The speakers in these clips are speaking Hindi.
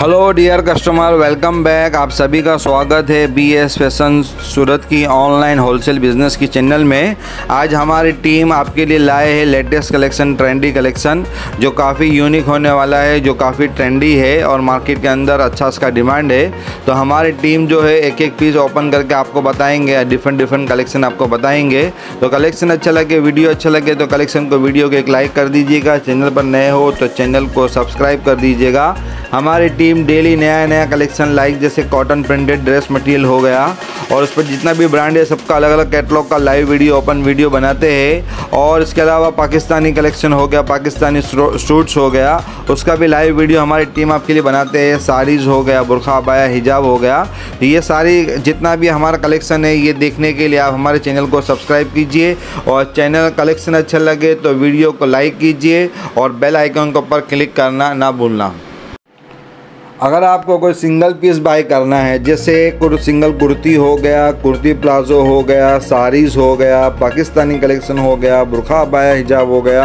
Hello dear customer welcome back आप सभी का स्वागत है बी एस फ़ैशन सूरत की ऑनलाइन होलसेल बिज़नेस की चैनल में। आज हमारी टीम आपके लिए लाए है लेटेस्ट कलेक्शन ट्रेंडी कलेक्शन जो काफ़ी यूनिक होने वाला है, जो काफ़ी ट्रेंडी है और मार्केट के अंदर अच्छा इसका डिमांड है। तो हमारी टीम जो है एक एक पीस ओपन करके आपको बताएँगे डिफरेंट डिफरेंट कलेक्शन आपको बताएँगे। तो कलेक्शन अच्छा लगे वीडियो अच्छा लगे तो कलेक्शन को वीडियो को एक लाइक कर दीजिएगा। चैनल पर नए हो तो चैनल को सब्सक्राइब कर दीजिएगा। हमारी टीम डेली नया नया कलेक्शन लाइक जैसे कॉटन प्रिंटेड ड्रेस मटेरियल हो गया। और उस पर जितना भी ब्रांड है, सबका अलग अलग कैटलॉग का लाइव वीडियो ओपन वीडियो बनाते हैं। और इसके अलावा पाकिस्तानी कलेक्शन हो गया, पाकिस्तानी सूट्स हो गया। उसका भी लाइव वीडियो हमारी टीम आपके लिए बनाते हैं। साड़ीज़ हो गया, बुरखा बाया हिजाब हो गया। तो ये सारी, जितना भी हमारा कलेक्शन है, ये देखने के लिए आप हमारे चैनल को सब्सक्राइब कीजिए। और चैनल कलेक्शन अच्छा लगे तो वीडियो को लाइक कीजिए। और बेल आइकन के ऊपर क्लिक करना ना भूलना। अगर आपको कोई सिंगल पीस बाय करना है जैसे कुर, सिंगल कुर्ती हो गया कुर्ती प्लाजो हो गया साड़ीज़ हो गया पाकिस्तानी कलेक्शन हो गया बुरखा बाया हिजाब हो गया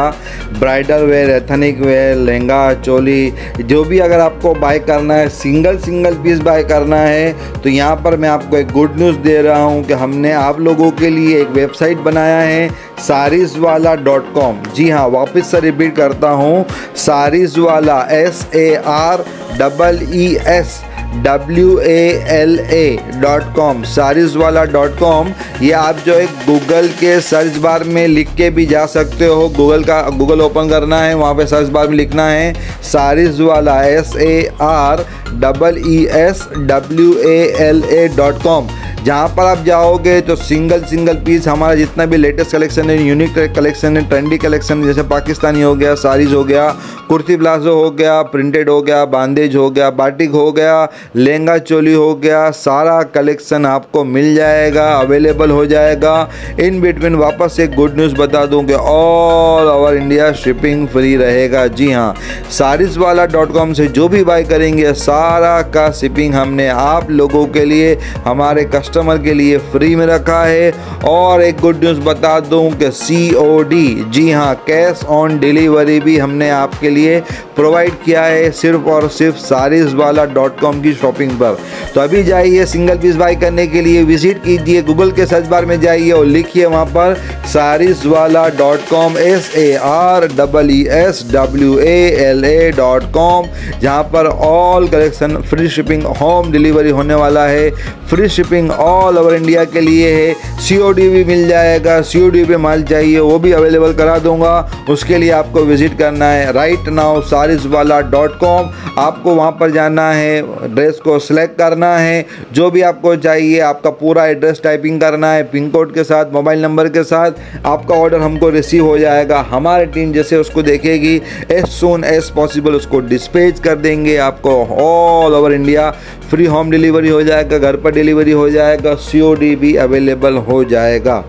bridal wear ethnic wear lehenga choli जो भी अगर आपको बाय करना है सिंगल सिंगल पीस बाय करना है तो यहाँ पर मैं आपको एक गुड न्यूज़ दे रहा हूँ कि हमने आप लोगों के लिए एक वेबसाइट बनाया है सारिस वाला डॉट कॉम जी हाँ वापस से रिपीट करता हूँ sarees wala S A R double E S W A L A dot com sarees wala dot com. ये आप जो है गूगल के सर्च बार में लिख के भी जा सकते हो। गूगल का, गूगल ओपन करना है, वहाँ पे सर्च बार में लिखना है sarees wala S A R double E S W A L A dot com. जहाँ पर आप जाओगे तो सिंगल सिंगल पीस हमारा जितना भी लेटेस्ट कलेक्शन है यूनिक कलेक्शन है ट्रेंडी कलेक्शन जैसे पाकिस्तानी हो गया साड़ीज़ हो गया, कुर्ती प्लाजो हो गया प्रिंटेड हो गया बांदेज हो गया बाटिक हो गया, लहंगा चोली हो गया, सारा कलेक्शन आपको मिल जाएगा अवेलेबल हो जाएगा। इन बिटवीन वापस एक गुड न्यूज़ बता दूँ कि all over India shipping free रहेगा। जी हाँ सारिस वाला डॉट कॉम से जो भी बाय करेंगे, सारा का शिपिंग हमने आप लोगों के लिए, हमारे कस्टमर कस्टमर के लिए फ्री में रखा है। और एक गुड न्यूज़ बता दूँ कि सी ओ डी जी हाँ कैश ऑन डिलीवरी भी हमने आपके लिए प्रोवाइड किया है सिर्फ़ और सिर्फ़ सारिस वाला डॉट कॉम की शॉपिंग पर। तो अभी जाइए सिंगल पीस बाई करने के लिए विज़िट कीजिए गूगल के सर्च बार में जाइए और लिखिए वहाँ पर sarees wala dot com S A R double E S W A L A dot com जहाँ पर all collection free shipping home delivery होने वाला है। Free shipping all over India के लिए है। COD भी मिल जाएगा सी पे माल चाहिए, वो भी अवेलेबल करा दूँगा। उसके लिए आपको विज़िट करना है। राइट नाउ सारिस वाला डॉट कॉम आपको वहाँ पर जाना है ड्रेस को सिलेक्ट करना है। जो भी आपको चाहिए, आपका पूरा एड्रेस टाइपिंग करना है पिन कोड के साथ मोबाइल नंबर के साथ, आपका ऑर्डर हमको रिसीव हो जाएगा। हमारी टीम जैसे उसको देखेगी एज सुन एज पॉसिबल उसको डिस्पेज कर देंगे आपको all over India free home delivery हो जाएगा, घर पर डिलीवरी हो जाएगा। सी भी अवेलेबल हो जाएगा।